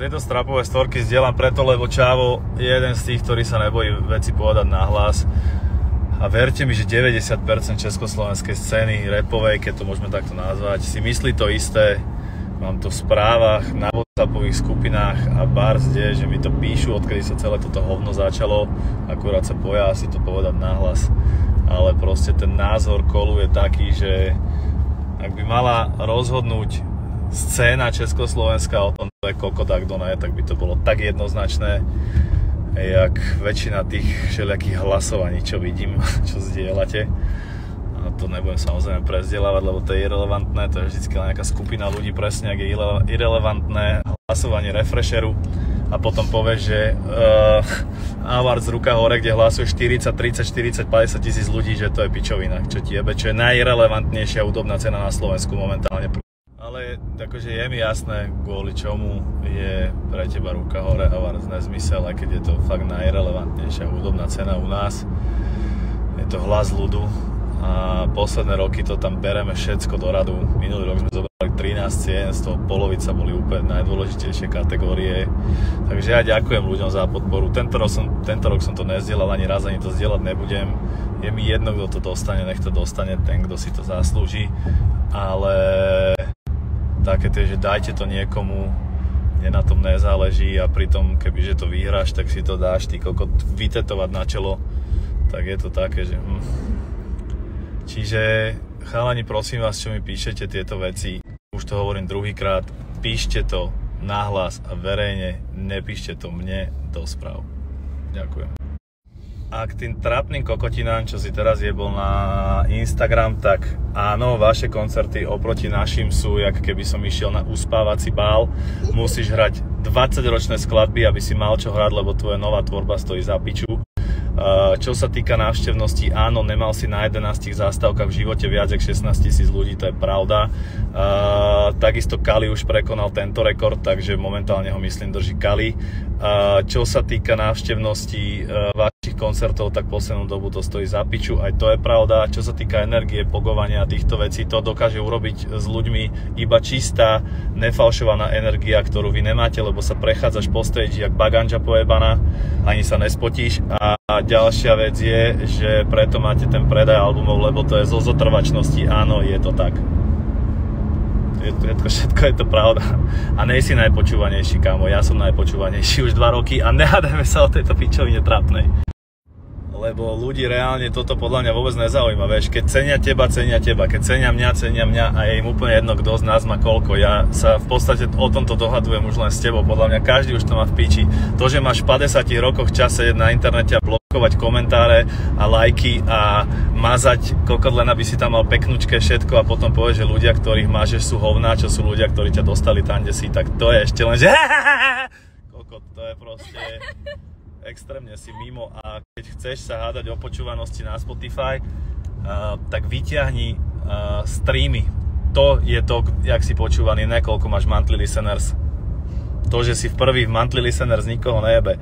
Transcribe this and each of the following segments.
tieto strapové storky zdieľam preto, lebo Čavo je jeden z tých, ktorý sa nebojí veci povedať na hlas. A verte mi, že 90% československej scény repovej, keď to môžeme takto nazvať, si myslí to isté. Mám to v správach, na WhatsAppových skupinách a bar zde, že mi to píšu, odkedy sa celé toto hovno začalo. Akurát sa boja si to povedať nahlas. Ale proste ten názor kolu je taký, že ak by mala rozhodnúť scéna Československa o tom, to je kokodak, kto je, tak by to bolo tak jednoznačné jak väčšina tých všelijakých hlasovaní, čo vidím, čo zdieľate. A to nebudem samozrejme prezdielávať, lebo to je irrelevantné, to je vždy nejaká skupina ľudí presne, ak je irrelevantné hlasovanie refresheru a potom povie, že uh, Avard z ruka hore, kde hlasuje 40, 30, 40, 50 tisíc ľudí, že to je pičovina, čo ti jebe, čo je najrelevantnejšia údobná cena na Slovensku momentálne ale akože je mi jasné, kvôli čomu je pre teba ruka hore a vás nezmysel, aj keď je to fakt najrelevantnejšia hudobná cena u nás. Je to hlas ľudu a posledné roky to tam bereme všetko do radu. Minulý rok sme zobrali 13 cien, z toho polovica boli úplne najdôležitejšie kategórie. Takže ja ďakujem ľuďom za podporu. Tento rok som, tento rok som to nezdielal ani raz, ani to zdieľať nebudem. Je mi jedno, kto to dostane, nech to dostane ten, kto si to zaslúži. Ale také tie, že dajte to niekomu, mne na tom nezáleží a pritom kebyže to vyhráš, tak si to dáš ty kokot vytetovať na čelo, tak je to také, že... Hm. Čiže chalani, prosím vás, čo mi píšete tieto veci, už to hovorím druhýkrát, píšte to nahlas a verejne, nepíšte to mne do správ. Ďakujem. A k tým trapným kokotinám, čo si teraz jebol na Instagram, tak áno, vaše koncerty oproti našim sú, jak keby som išiel na uspávací bál. Musíš hrať 20 ročné skladby, aby si mal čo hrať, lebo tvoja nová tvorba stojí za piču. Čo sa týka návštevnosti, áno, nemal si na 11 zástavkách v živote viac ako 16 tisíc ľudí, to je pravda. Takisto Kali už prekonal tento rekord, takže momentálne ho myslím drží Kali. Čo sa týka návštevnosti vašich koncertov, tak poslednú dobu to stojí za piču, aj to je pravda. Čo sa týka energie, pogovania a týchto vecí, to dokáže urobiť s ľuďmi iba čistá, nefalšovaná energia, ktorú vy nemáte, lebo sa prechádzaš po stage jak baganža pojebaná, ani sa nespotíš. A ďalšia vec je, že preto máte ten predaj albumov, lebo to je zo zotrvačnosti, áno, je to tak je to, všetko, všetko je to pravda. A nej si najpočúvanejší, kámo, ja som najpočúvanejší už 2 roky a nehádajme sa o tejto pičovine trápnej. Lebo ľudí reálne toto podľa mňa vôbec nezaujíma, vieš, keď cenia teba, cenia teba, keď cenia mňa, cenia mňa a je im úplne jedno, kto z nás má koľko. Ja sa v podstate o tomto dohadujem už len s tebou, podľa mňa každý už to má v piči. To, že máš v 50 rokoch čase na internete a blokovať komentáre a lajky a mazať kokot len aby si tam mal peknúčke všetko a potom povie, že ľudia, ktorých máš, sú hovná, čo sú ľudia, ktorí ťa dostali tam, kde si, tak to je ešte len, že kokot, to je proste extrémne si mimo a keď chceš sa hádať o počúvanosti na Spotify, uh, tak vyťahni uh, streamy. To je to, jak si počúvaný, nekoľko máš monthly listeners. To, že si v prvých monthly listeners nikoho nejebe.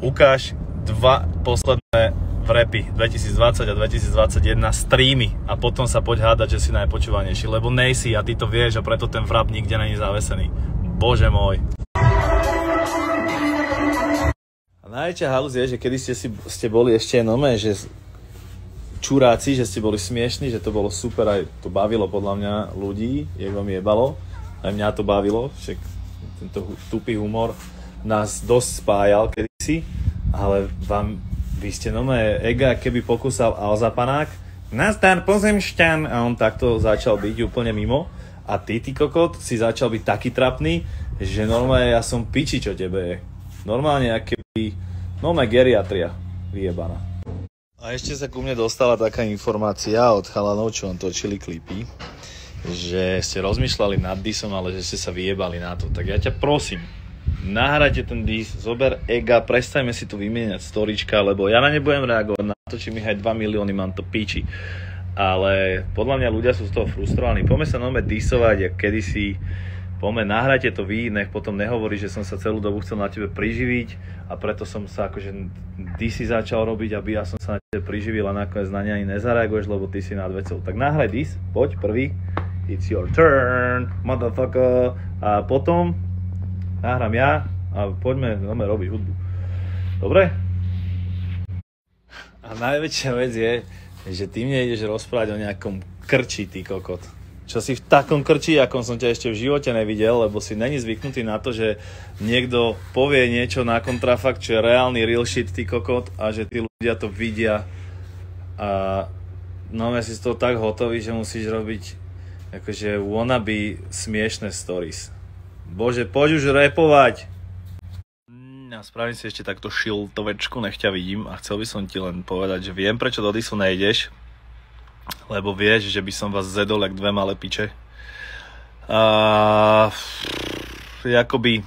Ukáž, dva posledné vrepy 2020 a 2021 streamy a potom sa poď hádať, že si najpočúvanejší, lebo nejsi a ty to vieš a preto ten vrap nikde není zavesený. Bože môj. Najväčšia halus je, že kedy ste, si, ste boli ešte nome, že čuráci, že ste boli smiešní, že to bolo super, aj to bavilo podľa mňa ľudí, je vám jebalo, aj mňa to bavilo, však tento tupý humor nás dosť spájal kedysi ale vám, vy ste nové ega, keby pokúsal Alzapanák, nazdar pozemšťan! A on takto začal byť úplne mimo. A ty, ty kokot, si začal byť taký trapný, že normálne ja som piči, čo tebe je. Normálne, keby, normálne geriatria vyjebaná. A ešte sa ku mne dostala taká informácia od chalanov, čo on točili klipy, že ste rozmýšľali nad disom, ale že ste sa vyjebali na to. Tak ja ťa prosím, nahrajte ten dis, zober ega, prestajme si tu vymieňať storička, lebo ja na ne budem reagovať na to, či mi aj 2 milióny mám to píči. Ale podľa mňa ľudia sú z toho frustrovaní. Poďme sa nome disovať, jak kedysi, poďme, nahrajte to vy, nech potom nehovorí, že som sa celú dobu chcel na tebe priživiť a preto som sa akože ty si začal robiť, aby ja som sa na tebe priživil a nakoniec na ne ani nezareaguješ, lebo ty si nad vecou. Tak nahraj dis, poď prvý, it's your turn, motherfucker. A potom nahrám ja a poďme, poďme robiť hudbu. Dobre? A najväčšia vec je, že ty mne ideš rozprávať o nejakom krči, ty kokot. Čo si v takom krči, akom som ťa ešte v živote nevidel, lebo si není zvyknutý na to, že niekto povie niečo na kontrafakt, čo je reálny real shit, ty kokot, a že tí ľudia to vidia a no ja si z toho tak hotový, že musíš robiť akože wannabe smiešné stories. Bože, poď už repovať! Ja spravím si ešte takto šiltovečku, nech ťa vidím a chcel by som ti len povedať, že viem, prečo do Disu nejdeš, lebo vieš, že by som vás zedol jak dve malé piče. A akoby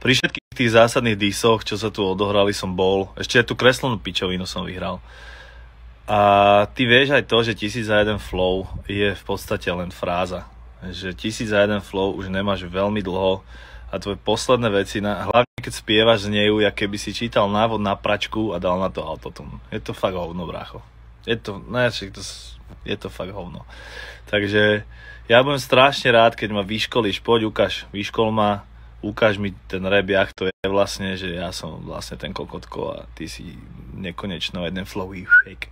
pri všetkých tých zásadných disoch, čo sa tu odohrali, som bol. Ešte aj tú kreslenú pičovinu som vyhral. A ty vieš aj to, že 1001 flow je v podstate len fráza. Že 1001 flow už nemáš veľmi dlho a tvoje posledné veci, na, hlavne keď spievaš z nejú, ja keby si čítal návod na pračku a dal na to autotune. Je to fakt hovno, brácho. Je to, no to, je to fakt hovno. Takže ja budem strašne rád, keď ma vyškolíš, poď ukáž, vyškol ma, ukáž mi ten rap, jak to je vlastne, že ja som vlastne ten kokotko a ty si nekonečno jeden flowy shake.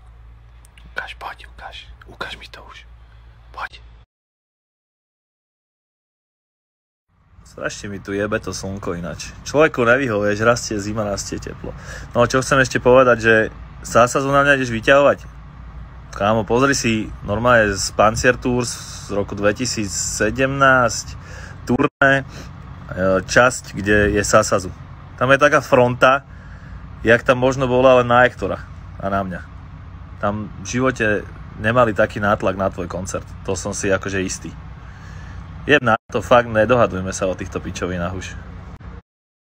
Ukáž, poď, ukáž, ukáž mi to už. Poď. Strašne mi tu jebe to slnko ináč. Človeku nevyhovieš, rastie zima, rastie teplo. No čo chcem ešte povedať, že sa sa na mňa ideš vyťahovať? Kámo, pozri si normálne z Pancier Tours z roku 2017 turné e, časť, kde je Sasazu. Tam je taká fronta, jak tam možno bola len na Ektora a na mňa. Tam v živote nemali taký nátlak na tvoj koncert. To som si akože istý. Je na to fakt, nedohadujme sa o týchto pičovinách už.